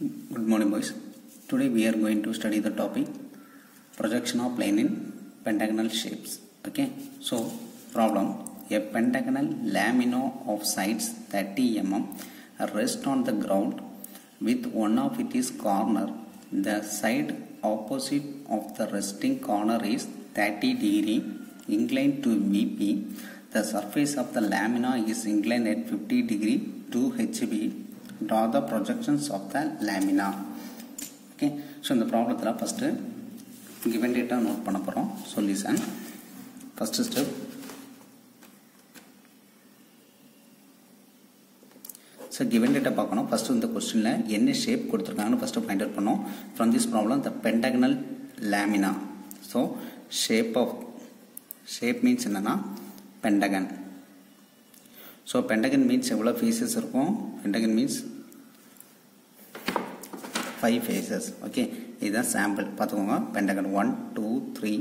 Good morning, boys. Today we are going to study the topic projection of plane in pentagonal shapes. Okay, so problem a pentagonal lamino of sides 30 mm rest on the ground with one of its corner. The side opposite of the resting corner is 30 degree inclined to VP. The surface of the lamina is inclined at 50 degree to HB. Draw the projections of the lamina. Okay so இந்த ப்ராப்ளத்தில் first given data note பண்ண போகிறோம் solution first step so given data பார்க்கணும். First இந்த கொஸ்டினில் என்ன shape கொடுத்துருக்காங்கன்னு first point out பண்ணோம். From this problem the pentagonal lamina so shape of shape means என்னென்னா பென்டகன் ஸோ பென்டகன் மீன்ஸ் எவ்வளோ ஃபேஸஸ் இருக்கும்? Pentagon means five faces okay இதுதான் சாம்பிள் பார்த்துக்கோங்க. Pentagon one two three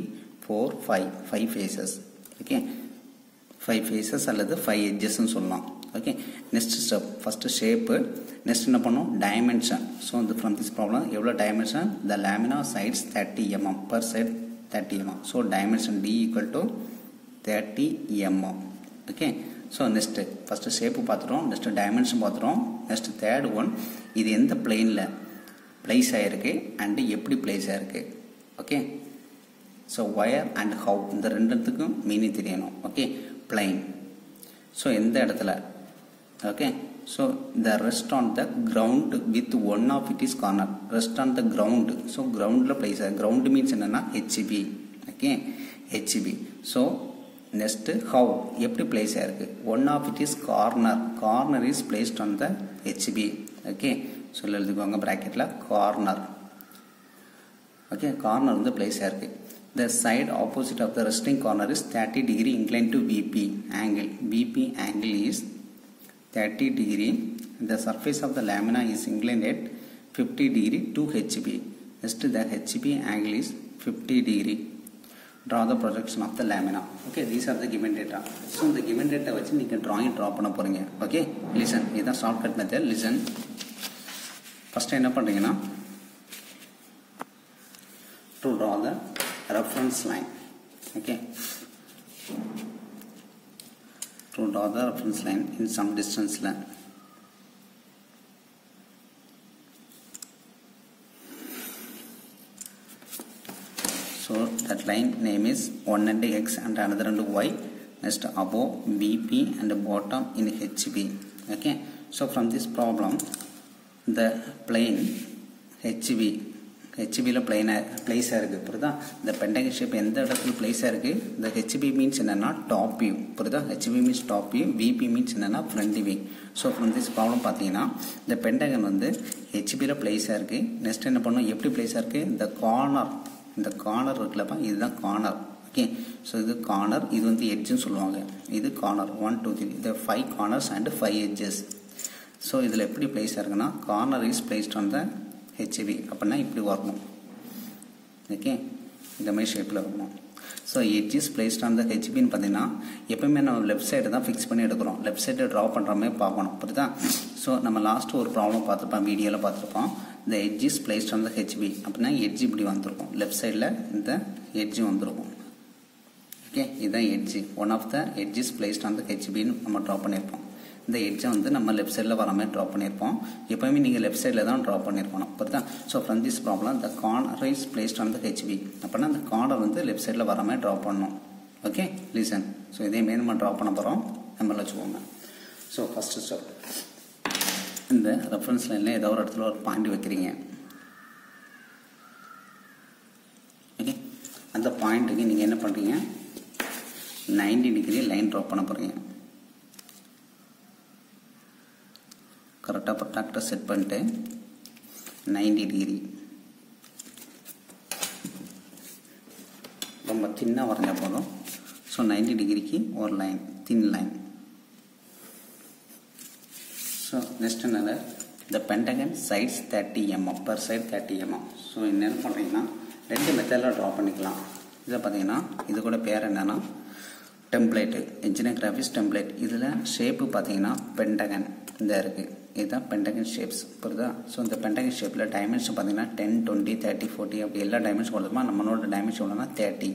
four five five faces okay five faces அல்லது five எட்ஜஸ்ன்னு சொல்லலாம். Okay next step first shape next என்ன பண்ணும்? டைமென்ஷன் ஸோ இந்த ஃப்ரம் திஸ் ப்ராப்ளம் எவ்வளோ dimension the lamina sides thirty mm per side thirty mm so dimension D equal to thirty mm okay so next first shape பார்த்துட்டோம். Next dimension பார்த்துட்டோம். Next third one இது எந்த பிளெயினில் place ஆகிருக்கு and எப்படி place ஆகிருக்கு okay so where and how இந்த ரெண்டுத்துக்கும் மீனிங் தெரியணும். ஓகே பிளைன் ஸோ எந்த இடத்துல? Okay so the rest on the ground with one of it is corner rest on the ground so கிரவுண்டில் பிளேஸ் ஆகும் கிரவுண்டு மீன்ஸ் என்னென்னா HP okay HP so next how எப்படி place ஆயிருக்கு? One of it is corner corner is placed on the HP okay சொல்லி எழுதிக்கோங்க ப்ராக்கெட்டில் corner okay corner வந்து place ஆயிருக்கு. The side opposite of the resting corner is thirty degree incline to PP angle PP angle is thirty degree the surface of the lamina is incline at fifty degree to HP next the HP angle is fifty degree draw the projection of the lamina okay these are the given data so இந்த given data வச்சு நீங்கள் drawing draw பண்ண போகிறீங்க okay listen இதுதான் shortcut method listen first என்ன பண்ணுறீங்கன்னா to draw the reference line okay to draw the reference line in some டிஸ்டன்ஸில் so that line name is one and x and another and y. Next above vp and bottom in hb okay? So from this problem the plane hb ஹெச்பியில் பிளைனாக பிளேஸாக இருக்குது புரியுதா? இந்த Pentagon shape எந்த இடத்துல பிளேஸாக இருக்குது இந்த ஹெச்பி மீன்ஸ் என்னென்னா டாப் வியூ புரியுதா? HP means top view VP means என்னென்னா front view so from this problem பார்த்தீங்கன்னா இந்த பெண்டகன் வந்து ஹெச்பியில் பிளேஸாக இருக்குது நெக்ஸ்ட் என்ன பண்ணும்? எப்படி பிளேஸாக இருக்குது இந்த கார்னர் இந்த கார்னர் இருக்குல்லப்பா இதுதான் கார்னர் ஓகே ஸோ இது கார்னர் இது வந்து எட்ஜுன்னு சொல்லுவாங்க. இது கார்னர் ஒன் டூ த்ரீ இது five corners and five edges so இதில் எப்படி பிளேஸ் இருக்குன்னா corner is placed on the HAP அப்படின்னா இப்படி வரணும். ஓகே இந்த மாதிரி ஷேப்பில் இருக்கணும் so edge is placed on the ஹெச்பின்னு பார்த்தீங்கன்னா எப்பவுமே நம்ம லெஃப்ட் சைடு தான் ஃபிக்ஸ் பண்ணி எடுக்கிறோம். லெஃப்ட் சைடு ட்ரா பண்ணுற மாதிரி பார்க்கணும். புரியுதா? ஸோ நம்ம லாஸ்ட் ஒரு ப்ராப்ளம் பார்த்துருப்போம் வீடியோவில் பார்த்துருப்போம். இந்த edge is placed on the HP அப்படின்னா எட்ஜ் இப்படி வந்திருக்கும். லெஃப்ட் சைடில் இந்த எட்ஜ் வந்திருக்கும். ஓகே இதுதான் edge one of the edge is placed on the ஹெச்பின்னு நம்ம ட்ரா பண்ணியிருப்போம். இந்த எட்ஜை வந்து நம்ம லெஃப்ட் சைடில் வர மாதிரி ட்ரா பண்ணியிருப்போம். எப்போயுமே நீங்கள் லெஃப்ட் சைடில் தான் ட்ரா பண்ணியிருக்கணும். தான் so from this problem the corner is placed on the HP அப்படின்னா அந்த கார்னர் வந்து லெஃப்ட் சைடில் வர மாதிரி ட்ரா பண்ணணும். ஓகே லீசன் ஸோ இதே மாரி நம்ம ட்ரா பண்ண போகிறோம் நம்ம வச்சுக்கோங்க. ஸோ ஃபஸ்ட்டு ஸ்டெப் இந்த ரெஃபரன்ஸ் லைனில் ஏதோ ஒரு இடத்துல ஒரு பாயிண்ட் வைக்கிறீங்க. ஓகே அந்த பாயிண்ட்டுக்கு நீங்கள் என்ன பண்ணுறீங்க நைன்டி டிகிரி லைன் ட்ரா பண்ண போகிறீங்க கரெக்டாக ப்ரொட்டாக்டர் செட் பண்ணிட்டு நைன்டி டிகிரி ரொம்ப தின்னாக வரைஞ்சா போதும். ஸோ நைன்டி டிகிரிக்கு ஒரு line thin line so next என்னது the pentagon sides thirty mm per side thirty mm so என்ன பண்ணுறீங்கன்னா ரெண்டு மெத்தடில் ட்ரா பண்ணிக்கலாம். இதில் பார்த்தீங்கன்னா இது கூட பேர் என்னென்னா டெம்ப்ளேட்டு இன்ஜினியர் கிராஃபிக்ஸ் டெம்ப்ளேட் இதில் ஷேப்பு பார்த்தீங்கன்னா பென்டகன் இந்த இருக்குது இதுதான் பென்டகன் ஷேப்ஸ் புரியுதா? ஸோ இந்த பென்டகன் ஷேப்பில் டைமென்ஷன் பார்த்தீங்கன்னா டென் டுவெண்ட்டி தேர்ட்டி ஃபோர்ட்டி அப்படி எல்லா டைமென்ஷன் கொடுத்துமா நம்மளோட டைமென்ஷன் எவ்வளோனா தேர்ட்டி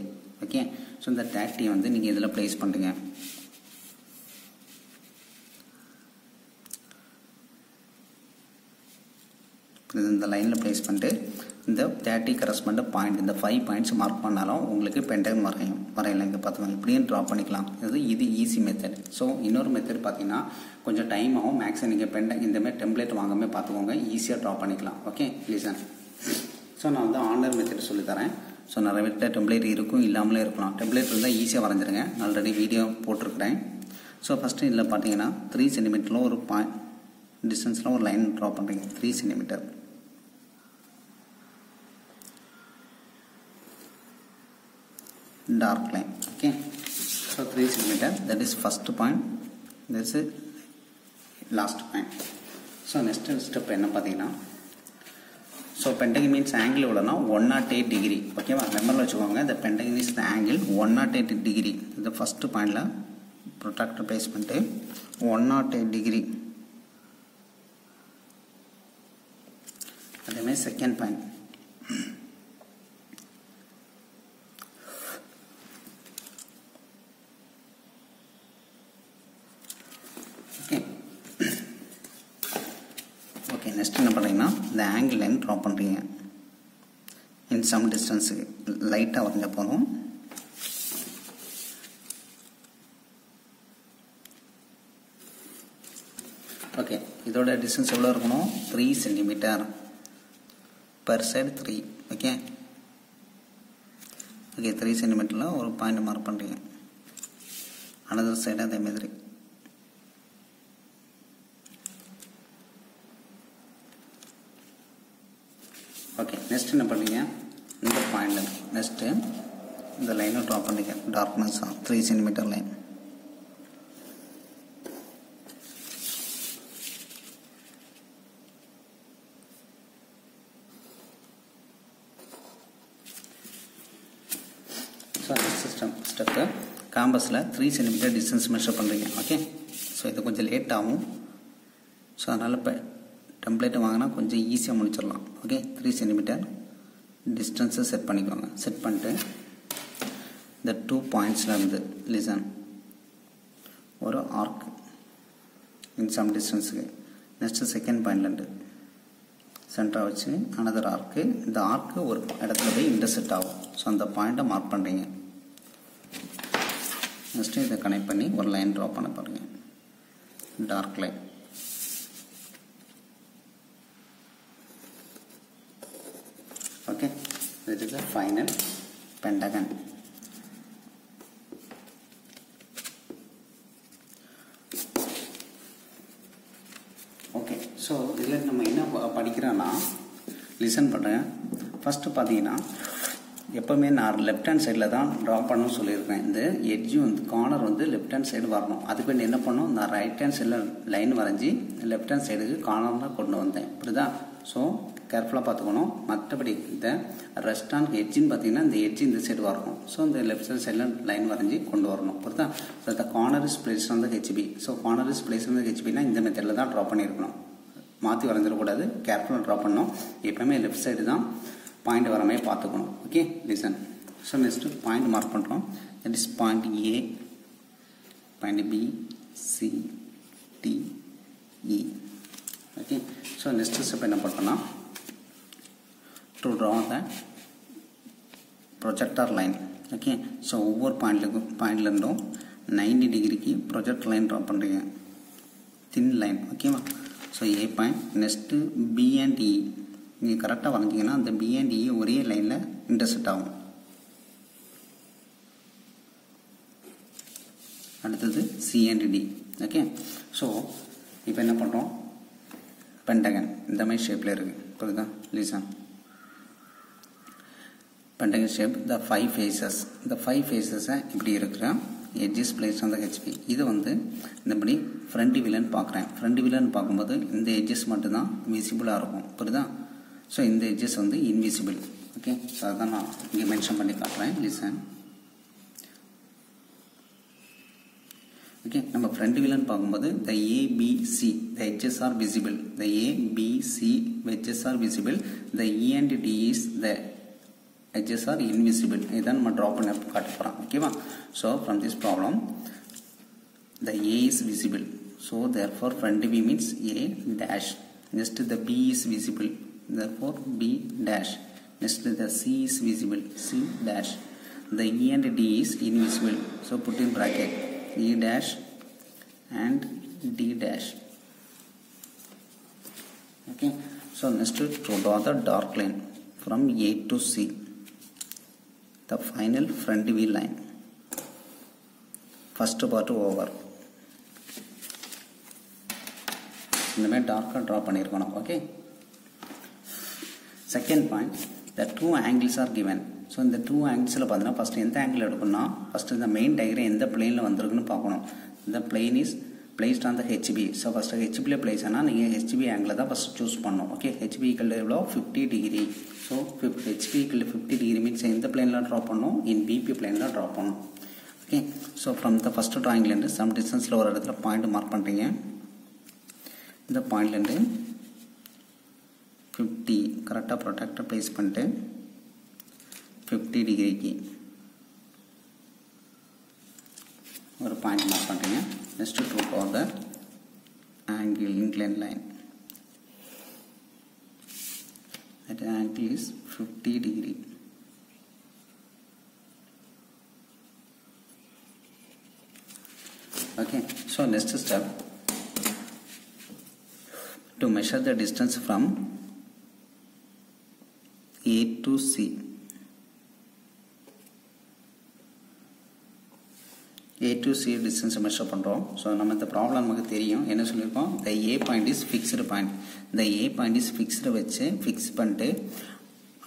ஓகே ஸோ இந்த தேர்ட்டி வந்து நீங்கள் இதில் ப்ளேஸ் பண்ணுறீங்க இது இந்த லைனில் ப்ளேஸ் பண்ணிட்டு இந்த தேர்ட்டி கரஸ்பண்ட் பாயிண்ட் இந்த ஃபைவ் பாயிண்ட்ஸ் மார்க் பண்ணாலும் உங்களுக்கு பென்டகன் வரையும் வரையலாம். இங்கே பார்த்துக்கோங்க இப்படியும் ட்ரா பண்ணிக்கலாம். இது இது ஈஸி மெத்தட் ஸோ இன்னொரு மெத்தட் பார்த்தீங்கன்னா கொஞ்சம் டைம் ஆகும். மேக்ஸிமம் நீங்கள் பென்ட இந்தமாதிரி டெம்ப்ளேட் வாங்காமல் பார்த்துக்கோங்க ஈஸியாக ட்ரா பண்ணிக்கலாம். ஓகே ப்ளீஸன் ஸோ நான் வந்து ஆன்லைன் மெத்தட் சொல்லித்தரேன் ஸோ நிறைய பேர்கிட்ட டெம்ப்ளேட் இருக்கும் இல்லாமலே இருக்கலாம். டெம்ப்ளேட் இருந்தால் ஈஸியாக வரைஞ்சிருங்க. ஆல்ரெடி வீடியோ போட்டிருக்கிறேன். ஸோ ஃபஸ்ட்டு இதில் பார்த்தீங்கன்னா த்ரீ சென்டிமீட்டரில் ஒரு பாயிண்ட் டிஸ்டன்ஸில் ஒரு லைன் ட்ரா பண்ணுறீங்க three centimetre dark line. Okay? So 3 centimeter. That is first point. This is last point. So next step என்ன பார்த்தீங்கன்னா ஸோ பென்டகன் மீன்ஸ் ஆங்கிள் எவ்வளோனா ஒன் நாட் எயிட் டிகிரி ஓகேவா மெம்பரில் வச்சுக்கோங்க இந்த pentagon is the angle one not eight degree இந்த first பாயிண்டில் protractor place பண்ணிட்டு ஒன் நாட் எயிட் டிகிரி அதேமாதிரி செகண்ட் பாயிண்ட் நெக்ஸ்ட் என்ன பண்ணுறீங்கன்னா இந்த ஆங்கிள் லைன் ட்ரா பண்ணுறீங்க. இன் சம் டிஸ்டன்ஸுக்கு லைட்டாக வரைஞ்ச போதும். ஓகே இதோட டிஸ்டன்ஸ் எவ்வளோ இருக்கணும்? Three centimetre per side three okay okay three சென்டிமீட்டரில் ஒரு பாயிண்ட் மார்க் பண்ணுறீங்க அனதர் சைடு அதே மாதிரி ஓகே நெக்ஸ்ட் என்ன பண்ணீங்க இந்த பாயிண்டில் நெக்ஸ்ட்டு இந்த லைனை ட்ரா பண்ணிக்க. Darkness three centimetre line so next step step காம்பஸில் three centimetre distance measure பண்ணுறீங்க ஓகே ஸோ இது கொஞ்சம் லேட் ஆகும். ஸோ அதனால் இப்போ டெம்ப்ளேட்டை வாங்கினா கொஞ்சம் ஈஸியாக முடிச்சிடலாம். ஓகே த்ரீ சென்டிமீட்டர் டிஸ்டன்ஸை செட் பண்ணிக்கோங்க. செட் பண்ணிட்டு இந்த டூ பாயிண்ட்ஸில் இருந்து லிசன் ஒரு ஆர்க் இன் சம் டிஸ்டன்ஸுக்கு நெக்ஸ்ட்டு செகண்ட் பாயிண்ட்லேருந்து சென்டராக வச்சு அனதர் ஆர்க்கு இந்த ஆர்க்கு ஒரு இடத்துல போய் இன்டர்செக்ட் ஆகும். ஸோ அந்த பாயிண்ட்டை மார்க் பண்ணுறீங்க நெக்ஸ்ட்டு இதை கனெக்ட் பண்ணி ஒரு லைன் ட்ரா பண்ண பாருங்கள் dark line okay. This is the final pentagon. Okay so இதில் நம்ம என்ன ப- படிக்கிறோன்னா லிசன் பண்ணுறேன் ஃபஸ்ட்டு பார்த்தீங்கன்னா எப்போவுமே நான் லெஃப்ட் ஹேண்ட் சைடில் தான் ட்ரா பண்ணணும்னு சொல்லியிருக்கேன். இந்த எட்ஜு வந்து கார்னர் வந்து லெஃப்ட் ஹேண்ட் சைடு வரணும். அதுக்கு வேண்டி என்ன பண்ணணும்? நான் ரைட் ஹேண்ட் சைடில் லைன் வரைஞ்சி லெஃப்ட் ஹேண்ட் சைடுக்கு கார்னர்லாம் கொண்டு வந்தேன். புரியுதா? ஸோ கேர்ஃபுல்லாக பார்த்துக்கணும். மற்றபடி இந்த ரெஸ்டான் ஹெட்ஜின்னு பார்த்தீங்கன்னா இந்த ஹெட்ஜ் இந்த சைடு வரணும் ஸோ இந்த லெஃப்ட் சைடு சைடில் லைன் வரைஞ்சி கொண்டு வரணும். புரியுதா? So the corner is place வந்து HP so corner is place வந்து ஹெச்பினா இந்த மெத்தடில் தான் ட்ரா பண்ணியிருக்கணும். மாற்றி வரைஞ்சிடக்கூடாது. கேர்ஃபுல்லாக ட்ரா பண்ணணும். எப்போவுமே லெஃப்ட் சைடு தான் பாயிண்ட் வர மாதிரி பார்த்துக்கணும். Okay listen so next point mark பண்ணுறோம் that is point A point B C D E okay so next step என்ன பண்ணுறோன்னா to draw the projector line okay so ஒவ்வொரு பாயிண்ட்லுக்கும் பாயிண்ட்லேருந்தும் நைன்டி டிகிரிக்கு ப்ரொஜெக்ட் லைன் ட்ரா பண்ணுறீங்க தின் லைன் ஓகேவா so A point next B and E நீங்கள் கரெக்டாக வரைஞ்சிங்கன்னா அந்த பி அண்ட் இ ஒரே லைனில் இன்டர்செக்ட் ஆகும். அடுத்தது C and D okay so இப்போ என்ன பண்ணுறோம் பென்டகன் இந்த மாதிரி ஷேப்பில் இருக்குது புரியுதா? Lisa pentagon shape the five faces இந்த ஃபைவ் ஃபேஸஸை இப்படி இருக்கிற எட்ஜஸ் பிளேஸ் அந்த ஹெச்பி இது வந்து இந்தபடி ஃப்ரண்ட் வில்லன் பார்க்குறேன். ஃப்ரண்ட் வில்லன் பார்க்கும்போது இந்த எட்ஜஸ் மட்டும்தான் விசிபிளாக இருக்கும். புரியுதா? ஸோ இந்த எட்ஜஸ் வந்து இன்விசிபிள் ஓகே ஸோ அதான் நான் இங்கே மென்ஷன் பண்ணி காட்டுறேன். லிசன் ஓகே நம்ம ஃப்ரண்ட் வில்லன் பார்க்கும்போது the ABC the edges are visible the ABC wedges are visible the E and D is the edges are invisible இதான் நம்ம ட்ரா பண்ண காட்ட போகிறோம் ஓகேவா so from this problem the A is visible so therefore front view means A dash next the B is visible therefore B dash next the C is visible C dash the E and D is invisible so put in bracket E dash and D dash okay so next to draw the dark line from A to C the final front view line. First part over. இந்த மாதிரி டார்க்காக draw பண்ணியிருக்கணும் okay second point the two angles are given so இந்த two ஆங்கிள்ஸில் பார்த்தீங்கன்னா first எந்த angle எடுக்கணும்னா first இந்த மெயின் டயக்ராம் எந்த பிளெயினில் வந்திருக்குன்னு பார்க்கணும். இந்த plane is placed on the HP so first ஹெச்பியில் place ஆனால் நீங்கள் ஹெச்பி ஆங்கிள் தான் ஃபஸ்ட் சூஸ் பண்ணணும். ஓகே ஹெச்பி எவ்வளோ? Fifty degree so fifth HP fifty degree means எந்த பிளேனில் ட்ரா பண்ணணும்? இன் பிபி பிளேனில் ட்ரா பண்ணணும். Okay so from the first ட்ராயிங்லேருந்து some டிஸ்டன்ஸில் ஒரு இடத்துல பாயிண்ட் மார்க் பண்ணுறீங்க இந்த பாயிண்ட்லேருந்து ஃபிஃப்டி கரெக்டாக ப்ரொடக்டை ப்ளேஸ் பண்ணிட்டு ஃபிஃப்டி டிகிரிக்கு ஒரு பாயிண்ட் மார்க் பண்ணுறீங்க next to true for the angle inclined line. That angle is 50 degree. Okay so next step. To measure the distance from A to C. A to C டிஸ்டன்ஸை measure பண்ணுறோம் so நம்ம இந்த problem நமக்கு தெரியும். என்ன சொல்லியிருக்கோம்? The A point is fixed point இந்த A point is fixed வச்சு fix பண்ணிட்டு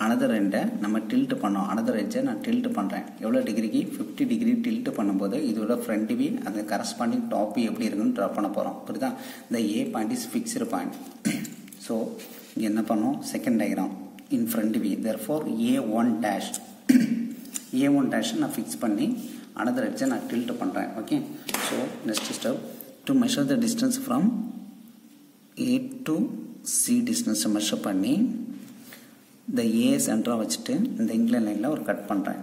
அனதர் ரெண்டை நம்ம டில்ட் பண்ணோம். அனதர் எட்ஜை நான் டில்ட் பண்ணுறேன் எவ்வளோ டிகிரிக்கு ஃபிஃப்டி டிகிரி டில்ட் பண்ணும்போது இதோட ஃப்ரண்ட் வி அந்த கரஸ்பாண்டிங் டாப் எப்படி இருக்குன்னு ட்ரா பண்ண போகிறோம் புரியுதா? இந்த A point is fixed point so இங்கே என்ன பண்ணோம்? Second diagram in front view therefore A one dash A one dash நான் ஃபிக்ஸ் பண்ணி அனதர் எட்ஜை நான் டில்ட்டு பண்ணுறேன் okay so next step to measure the distance from A to C டிஸ்டன்ஸை measure பண்ணி இந்த ஏ சென்டராக வச்சுட்டு இந்த இங்கிலாந்து லைனில் ஒரு கட் பண்ணுறேன்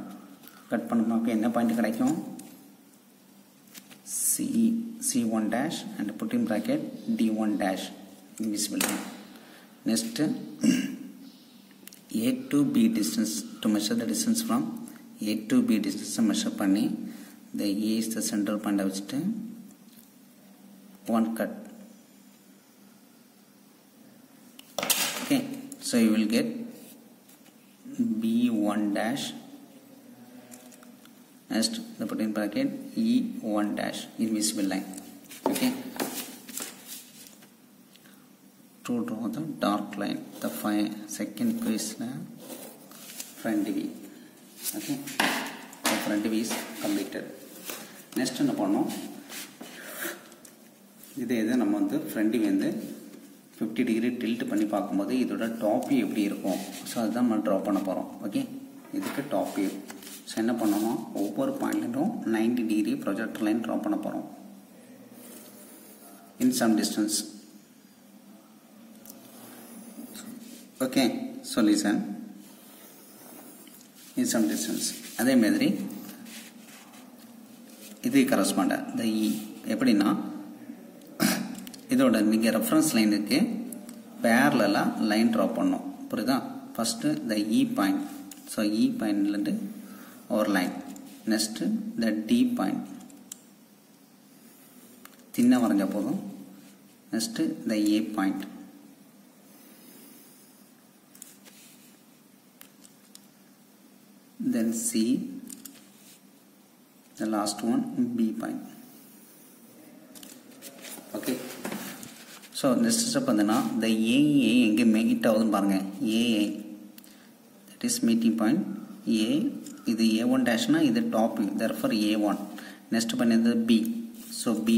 கட் பண்ணும்போது என்ன பாயிண்ட் கிடைக்கும்? C C one dash and putting bracket D one dash invisible next A to B distance to measure the distance from A to B டிஸ்டன்ஸை measure பண்ணி இந்த ஏ இஸ் த சென்டர் பாயிண்டை வச்சுட்டு one cut okay so you will get b1 dash next the put in bracket e1 dash invisible line okay to draw the dark line the fi- second place uh, front view okay. The front view is completed. Next என்ன பண்ணோம் இதே இது நம்ம வந்து front view வந்து fifty degree tilt பண்ணி பார்க்கும்போது இதோட டாப் வியூ எப்படி இருக்கும்? ஸோ அதுதான் நம்ம ட்ரா பண்ண போகிறோம் ஓகே இதுக்கு டாப் வியூ ஸோ என்ன பண்ணோமா ஒவ்வொரு பாயிண்ட்லையும் ninety degree projector line draw பண்ண போகிறோம் in some distance okay solution in some distance அதே மாதிரி இது கரஸ்பாண்ட த இ எப்படின்னா இதோட நீங்கள் ரெஃபரன்ஸ் லைனுக்கு பேரலாக லைன் ட்ரா பண்ணோம் புரியுதா? First the E point so E பாயிண்ட்லேருந்து ஒரு line next the D point தின்ன வரைஞ்ச போதும். Next the A point then C the last one B point. Okay so next step வந்துன்னா இந்த ஏஏ எங்கே மீட் ஆகுதுன்னு பாருங்க. AA that is meeting point A இது ஏ ஒன் டேஷ்னா இது top therefore A one next பண்ணது B so B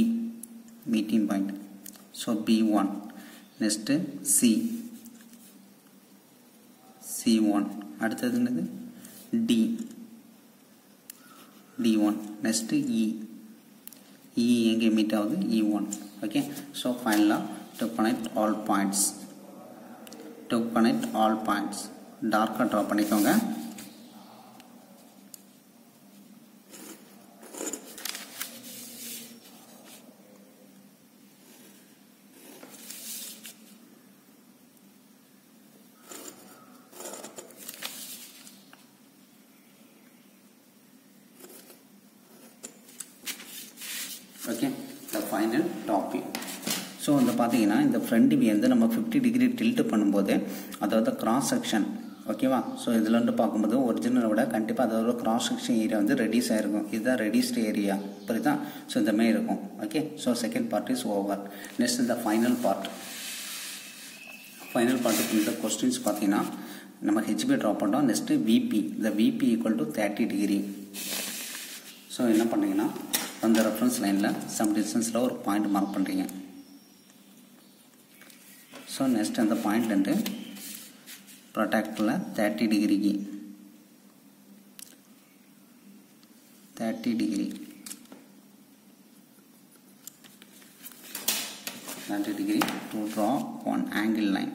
meeting point so B one next C C one அடுத்தது என்னது? D D one next E E எங்கே meet ஆகுது? E one okay so ஃபைனலாக to connect all points to connect all points டார்க்காக draw பண்ணிக்கோங்க okay the final topic so வந்து பார்த்தீங்கன்னா இந்த ஃப்ரண்ட் வியூ வந்து நம்ம ஃபிஃப்டி டிகிரி டில்ட் பண்ணும்போது அதாவது கிராஸ் செக்ஷன் ஓகேவா ஸோ இதில் வந்து பார்க்கும்போது ஒரிஜினலை விட கண்டிப்பாக அதோட கிராஸ் செக்ஷன் ஏரியா வந்து ரெடியூஸ் ஆகிருக்கும் இதுதான் ரெடியூஸ்ட் ஏரியா புரியுதா? ஸோ இந்த மாதிரி இருக்கும். Okay so second part is over next இந்த ஃபைனல் பார்ட் ஃபைனல் பார்ட்டுக்கு இந்த கொஸ்டின்ஸ் பார்த்தீங்கன்னா நம்ம ஹெச்பி ட்ராப் பண்ணோம் நெக்ஸ்ட்டு விபி இந்த VP equal to thirty degree so என்ன பண்ணீங்கன்னா அந்த ரெஃபரன்ஸ் லைனில் சம் டிஸ்டன்ஸில் ஒரு பாயிண்ட் மார்க் பண்ணுறீங்க ஸோ நெக்ஸ்ட் அந்த பாயிண்ட்லேருந்து ப்ரொடக்டில் தேர்ட்டி டிகிரிக்கு thirty degree thirty degree to draw one angle line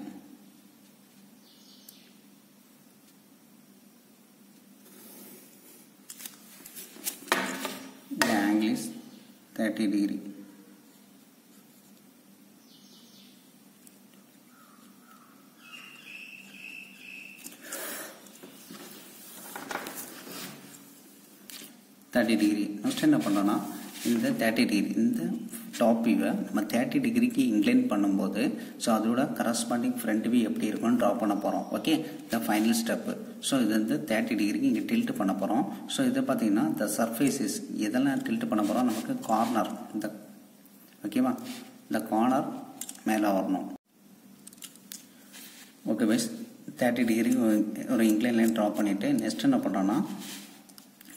the angle is 30 degree. Thirty degree next என்ன பண்ணுறோன்னா இந்த தேர்ட்டி டிகிரி இந்த டாப் வியூவை நம்ம தேர்ட்டி டிகிரிக்கு இன்க்ளைன் பண்ணும்போது ஸோ அதோட கரஸ்பாண்டிங் ஃப்ரண்ட் வியூ எப்படி இருக்கும்னு ட்ரா பண்ண போகிறோம் ஓகே இந்த ஃபைனல் ஸ்டெப்பு ஸோ இது வந்து தேர்ட்டி டிகிரிக்கு இங்கே டில்ட் பண்ண போகிறோம் ஸோ இது பார்த்தீங்கன்னா இந்த சர்ஃபேசஸ் எதெல்லாம் டில்ட் பண்ண போகிறோம் நமக்கு கார்னர் இந்த ஓகேவா இந்த கார்னர் மேலே வரணும். ஓகே பைஸ் தேர்ட்டி டிகிரி ஒரு இன்க்ளைன் லைன் ட்ரா பண்ணிவிட்டு நெக்ஸ்ட் என்ன பண்ணுறோன்னா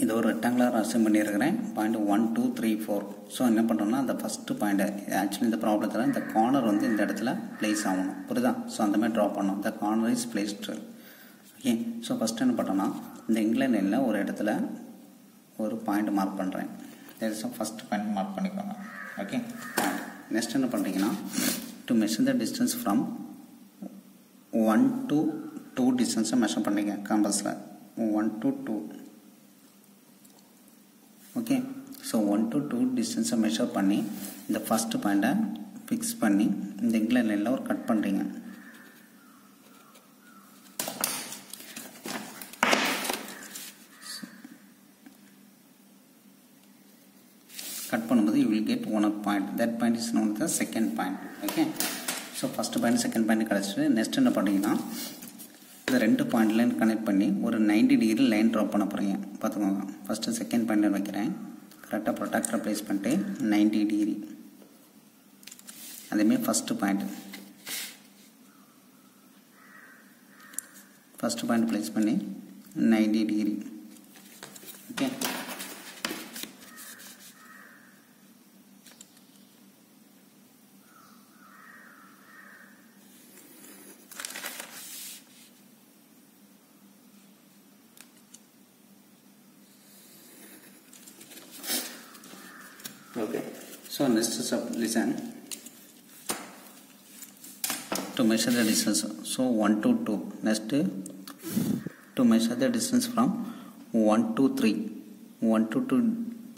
இது ஒரு ரெக்டாங்குலர் அசைன் பண்ணியிருக்கிறேன். Point one two three four so என்ன பண்ணுறோம்னா அந்த ஃபஸ்ட்டு பாயிண்ட்டை ஆக்சுவலி இந்த ப்ராப்ளத்தில் இந்த கார்னர் வந்து இந்த இடத்துல பிளேஸ் ஆகணும். புரியுதா? ஸோ அந்த மாதிரி ட்ரா பண்ணணும். The corner is placed okay so first என்ன பண்ணோன்னா இந்த இங்கிலாண்ட் லைனில் ஒரு இடத்துல ஒரு பாயிண்ட் மார்க் பண்ணுறேன் தேர்ஸ் ஃபஸ்ட் பாயிண்ட் மார்க் பண்ணிக்கோங்க. ஓகே நெக்ஸ்ட் என்ன பண்ணுறீங்கன்னா to measure the distance from one to two டிஸ்டன்ஸை measure பண்ணிங்க காம்பஸில் one to two okay so one to two டிஸ்டன்ஸை measure பண்ணி இந்த ஃபஸ்ட்டு பாயிண்ட்டை ஃபிக்ஸ் பண்ணி இந்த இங்கிலாண்ட் லைனில் ஒரு கட் பண்ணுறீங்க கட் பண்ணும்போது you will get one up point that point is known the second point okay so first point second point கிடச்சிட்டு next என்ன பண்ணுறீங்கன்னா இந்த ரெண்டு பாயிண்ட் கனெக்ட் பண்ணி ஒரு நைன்டி டிகிரி லைன் ட்ராப் பண்ண போகிறீங்க பார்த்துக்கோங்க. ஃபஸ்ட்டு செகண்ட் பாயிண்ட் வைக்கிறேன். கரெக்டாக ப்ரொடக்டரை ப்ளேஸ் பண்ணிட்டு நைன்டி டிகிரி அதேமாரி first point first point place பண்ணி ninety degree okay okay so next step listen. To measure the distance. So 1 to 2 next. To measure the distance from 1 to 3 1 to 2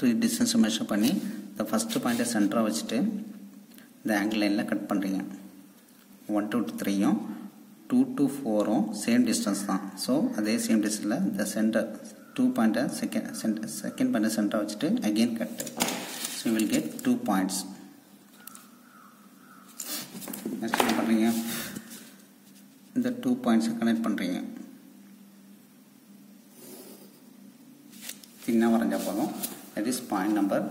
3 distance measure பண்ணி the first point சென்டராக வச்சுட்டு இந்த angle லைனில் cut பண்ணுறீங்க one to த்ரீயும் two to ஃபோரும் same distance தான். ஸோ அதே சேம் டிஸ்டன்ஸில் இந்த சென்டர் டூ பாயிண்ட்டை செகண்ட் சென்டர் செகண்ட் பாயிண்ட்டை சென்டராக வச்சுட்டு again cut so we will get two points next என்ன பண்ணுறீங்க இந்த டூ பாயிண்ட்ஸை கனெக்ட் பண்ணுறீங்க சின்ன வரைஞ்சா போதும். That is point number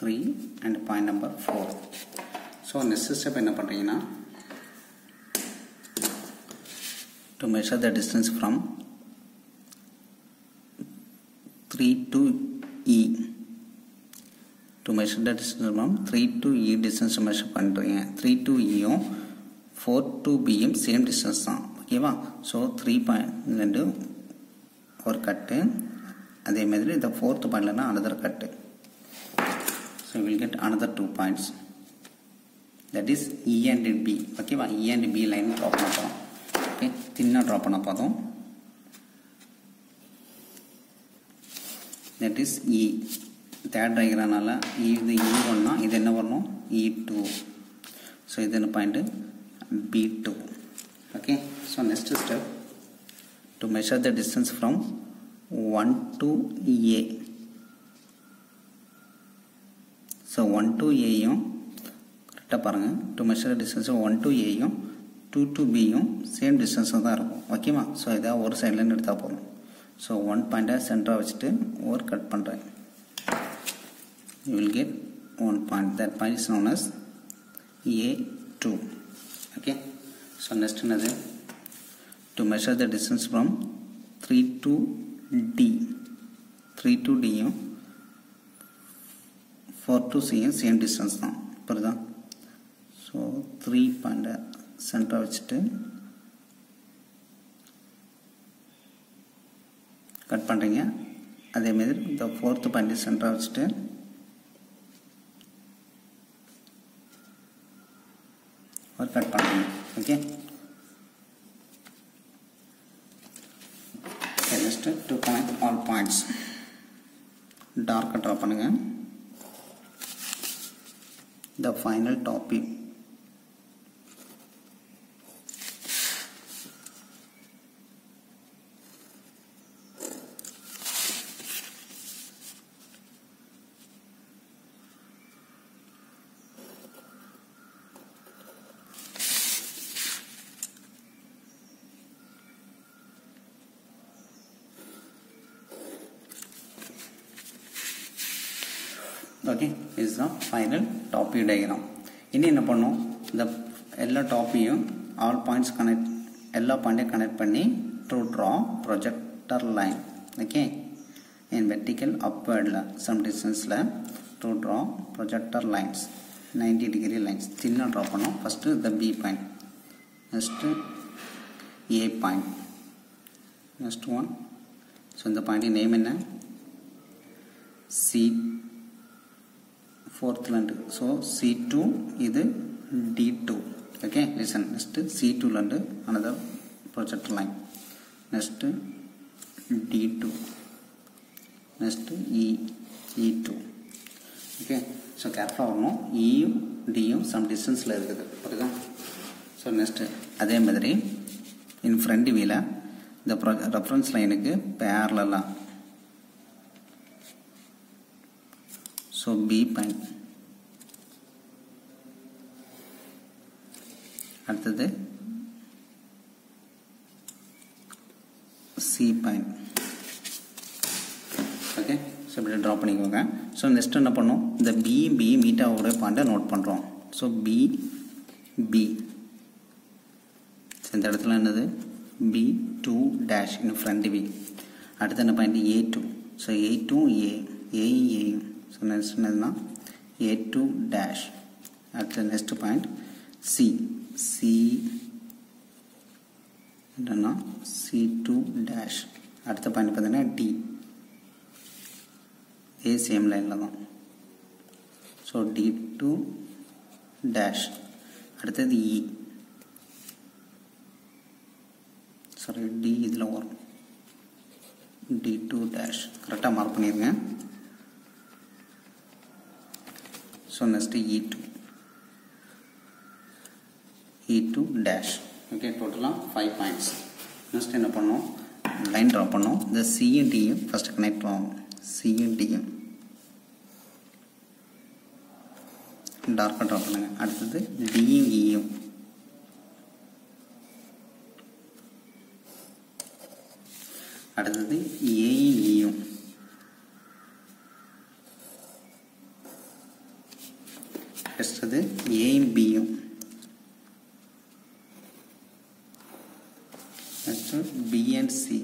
three and point number four so next step என்ன பண்ணுறீங்கன்னா to measure the distance from three to E to measure the distance from three to E distance measure பண்ணுறீங்க three to இயும் four to பியும் same distance தான். ஓகேவா so three point ரெண்டு ஒரு கட்டு அதே மாதிரி இந்த fourth பாயிண்ட்லனா another cut so will get another two points that is E and B ஓகேவா E and B line draw பண்ண போகிறோம் ஓகே தின்னாக ட்ரா பண்ண போதும். தட் இஸ் இ தேர்ட் டயக்ரானால e இது e இ ஒன்னா இது என்ன வரணும்? இ டூ ஸோ இது என்ன point B two okay so next step to measure the distance from one to A so one to ஏயும் கரெக்டாக பாருங்கள் to measure distance one to ஏயும் டூ டு பியும் சேம் டிஸ்டன்ஸாக தான் இருக்கும். ஓகேவா ஸோ இதாக ஒரு சைட்லேருந்து எடுத்தால் போதும். ஸோ ஒன் பாயிண்ட்டை சென்டராக வச்சுட்டு ஒரு கட் பண்ணுறேன் you will get one point that point is known as A two okay so next என்னது to measure the distance from three to D three to டியும் four to சியும் சேம் டிஸ்டன்ஸ் தான் புரியுதா? So three பாயிண்ட்டை சென்டராக வச்சுட்டு cut பண்ணுறீங்க அதேமாதிரி இந்த ஃபோர்த்து பாயிண்ட் சென்டராக வச்சுட்டு final topic ஓகே இஸ் தான் ஃபைனல் டாபிக் டயக்ராம் இனி என்ன பண்ணோம்? இந்த எல்லா டாப்பையும் ஆல் பாயிண்ட்ஸ் கனெக்ட் எல்லா பாயிண்டையும் கனெக்ட் பண்ணி true draw projector line okay in vertical அப்வேர்டில் some டிஸ்டன்ஸில் true draw projector lines ninety degree lines சின்ன ட்ரா பண்ணோம். First the B point next A point next one so இந்த பாயிண்ட் நேம் என்ன? C ஃபோர்த்லேண்டு so C two இது D two okay listen next C another another line. Line next D two next E so two okay so யும் D இயும் டியும் some டிஸ்டன்ஸில் இருக்குது. புரியுதா? So next அதே மாதிரி in front வியூவில் இந்த ப்ரொ ரெஃபரன்ஸ் லைனுக்கு பேரலாக so b point அடுத்தது சி பாயிண்ட் ஓகே ஸோ இப்படி ட்ரா பண்ணிக்கோங்க. ஸோ நெக்ஸ்ட் என்ன பண்ணோம்? இந்த பி பி மீட்டாவோட பாயிண்ட்டை நோட் பண்ணுறோம் ஸோ பி பி இந்த இடத்துல என்னது? B two dash in front B அடுத்து என்ன point A two so A two A ஏயும் ஏயும் ஸோ நெக்ஸ்ட் என்னதுன்னா ஏ டூ டேஷ் அடுத்த நெக்ஸ்ட் பாயிண்ட் சி சி என்னன்னா சி டூ டேஷ் அடுத்த பாயிண்ட் பார்த்தீங்கன்னா டி ஏ சேம் லைனில் தான். ஸோ டி டூ டேஷ் அடுத்தது இ சாரி டி இதில் வரும். டி டூ டேஷ் கரெக்டாக மார்க் பண்ணிடுங்க so next E two E two dash okay டோட்டலாக ஃபைவ் பாயிண்ட்ஸ் நெக்ஸ்ட் என்ன பண்ணோம்? லைன் ட்ரா பண்ணோம். இந்த சியும் டியும் ஃபஸ்ட்டு கனெக்ட் ஆகும் சியும் டியும் டார்க்காக ட்ரா பண்ணுங்க. அடுத்தது டியும் இயும் அடுத்தது ஏயும் இயும் அடுத்தது ஏயும் பியும் next B and C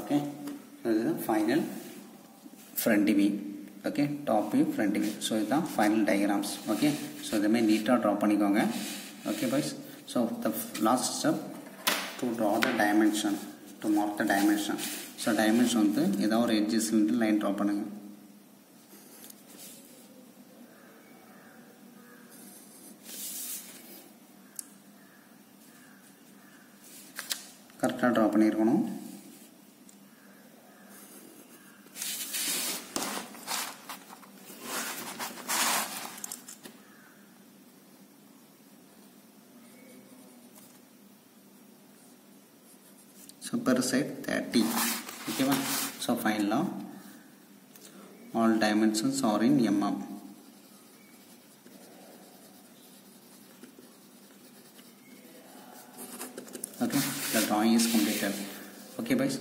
okay இதுதான் final front view okay top view front view so இதுதான் ஃபைனல் டயக்ராம்ஸ் ஓகே ஸோ இதுமாதிரி நீட்டாக ட்ரா பண்ணிக்கோங்க. Okay boys so the last step to draw the dimension to mark the dimension so dimension வந்து ஏதாவது ஒரு எட்ஜஸ்லேருந்து line draw பண்ணுங்கள் கரெக்டாக ட்ரா பண்ணியிருக்கணும். per side 30 okay man. so fine now all dimensions are in mm okay the drawing is completed. Okay guys